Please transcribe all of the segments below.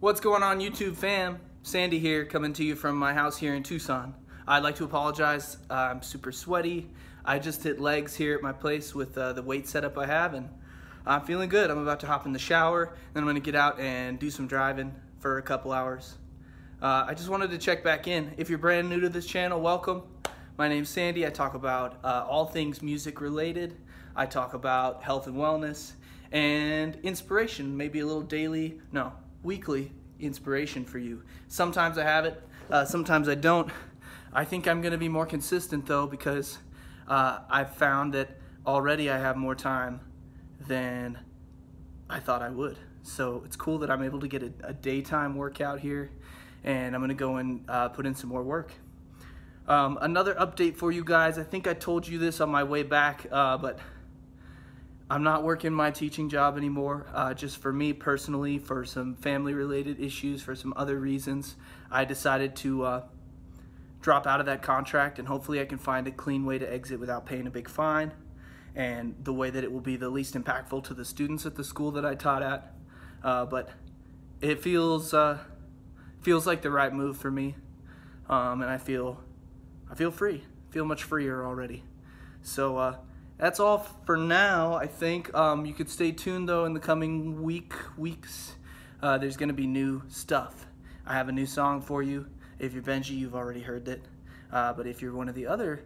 What's going on YouTube fam? Sandy here coming to you from my house here in Tucson. I'd like to apologize, uh, I'm super sweaty. I just hit legs here at my place with uh, the weight setup I have and I'm feeling good. I'm about to hop in the shower, then I'm gonna get out and do some driving for a couple hours. Uh, I just wanted to check back in. If you're brand new to this channel, welcome. My name's Sandy. I talk about uh, all things music related. I talk about health and wellness and inspiration, maybe a little daily, no, weekly inspiration for you. Sometimes I have it, uh, sometimes I don't. I think I'm going to be more consistent though because uh, I've found that already I have more time than I thought I would. So it's cool that I'm able to get a, a daytime workout here and I'm going to go and uh, put in some more work. Um, another update for you guys. I think I told you this on my way back, uh, but I'm not working my teaching job anymore. Uh, just for me personally, for some family related issues, for some other reasons, I decided to uh, drop out of that contract and hopefully I can find a clean way to exit without paying a big fine and the way that it will be the least impactful to the students at the school that I taught at. Uh, but it feels uh, feels like the right move for me, um, and I feel I feel free, feel much freer already. So uh, that's all for now, I think. Um, you could stay tuned though in the coming week, weeks. Uh, there's gonna be new stuff. I have a new song for you. If you're Benji, you've already heard it. Uh, but if you're one of the other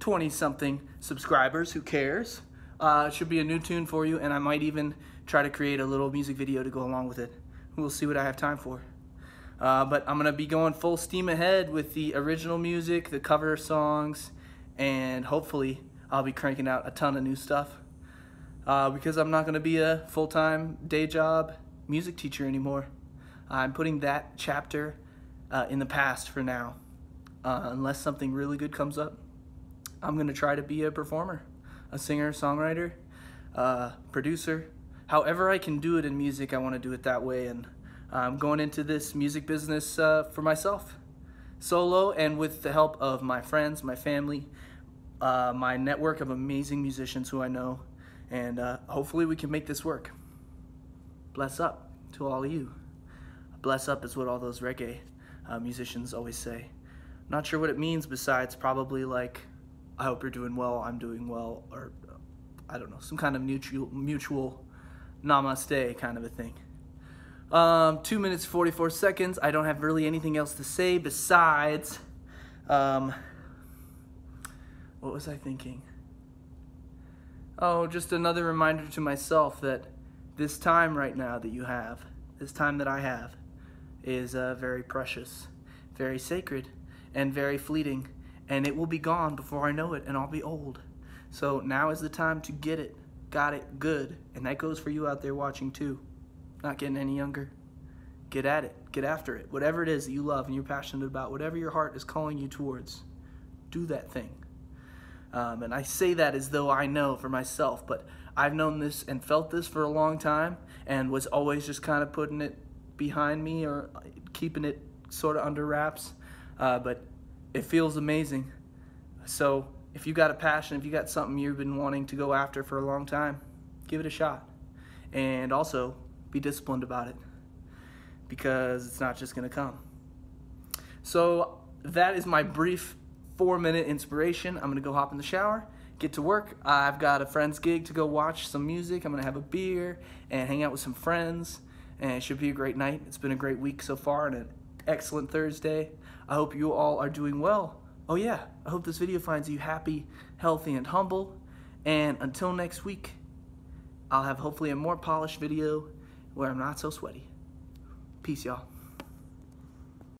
20 uh, something subscribers, who cares? Uh, should be a new tune for you, and I might even try to create a little music video to go along with it. We'll see what I have time for. Uh, but I'm gonna be going full steam ahead with the original music, the cover songs, and hopefully I'll be cranking out a ton of new stuff uh, because I'm not going to be a full-time day job music teacher anymore. I'm putting that chapter uh, in the past for now. Uh, unless something really good comes up, I'm going to try to be a performer, a singer, songwriter, uh, producer. However I can do it in music, I want to do it that way. And I'm going into this music business uh, for myself, solo and with the help of my friends, my family, uh, my network of amazing musicians who I know, and uh, hopefully we can make this work. Bless up to all of you. Bless up is what all those reggae uh, musicians always say. Not sure what it means besides probably like, I hope you're doing well, I'm doing well, or uh, I don't know, some kind of mutual, mutual namaste kind of a thing. Um, two minutes 44 seconds. I don't have really anything else to say besides um, what was I thinking? Oh, just another reminder to myself that this time right now that you have, this time that I have, is uh, very precious, very sacred, and very fleeting, and it will be gone before I know it, and I'll be old. So now is the time to get it, got it, good, and that goes for you out there watching too. Not getting any younger. Get at it, get after it. Whatever it is that you love and you're passionate about, whatever your heart is calling you towards, do that thing. Um, and I say that as though I know for myself, but I've known this and felt this for a long time and was always just kind of putting it behind me or keeping it sort of under wraps. Uh, but it feels amazing. So if you got a passion, if you got something you've been wanting to go after for a long time, give it a shot. And also be disciplined about it because it's not just going to come. So that is my brief four minute inspiration. I'm gonna go hop in the shower, get to work. I've got a friend's gig to go watch some music. I'm gonna have a beer and hang out with some friends and it should be a great night. It's been a great week so far and an excellent Thursday. I hope you all are doing well. Oh yeah, I hope this video finds you happy, healthy, and humble. And until next week, I'll have hopefully a more polished video where I'm not so sweaty. Peace, y'all.